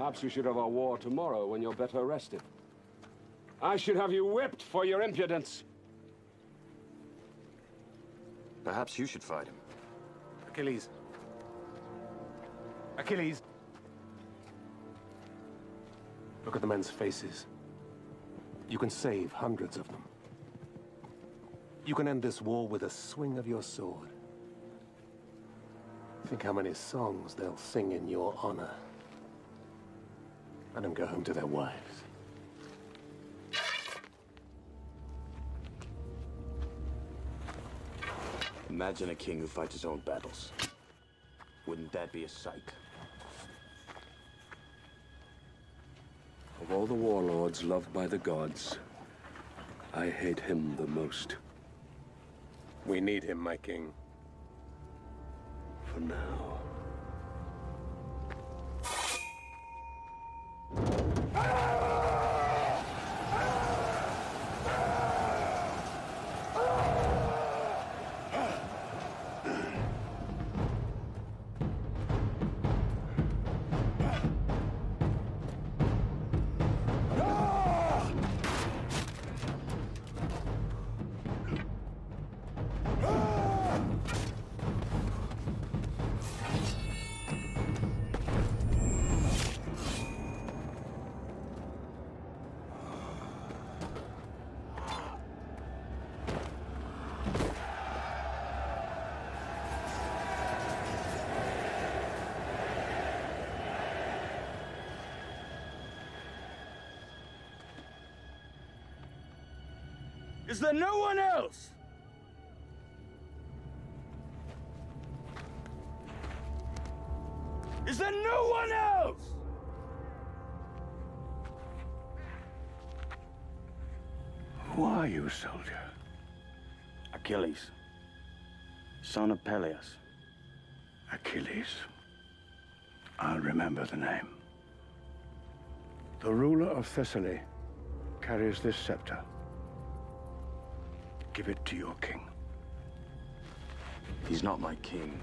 Perhaps you should have our war tomorrow when you're better rested. I should have you whipped for your impudence. Perhaps you should fight him. Achilles. Achilles. Look at the men's faces. You can save hundreds of them. You can end this war with a swing of your sword. Think how many songs they'll sing in your honor. Let them go home to their wives. Imagine a king who fights his own battles. Wouldn't that be a sight? Of all the warlords loved by the gods, I hate him the most. We need him, my king. For now. Is there no one else? Is there no one else? Who are you, soldier? Achilles, son of Peleus. Achilles. I'll remember the name. The ruler of Thessaly carries this scepter. Give it to your king. He's not my king.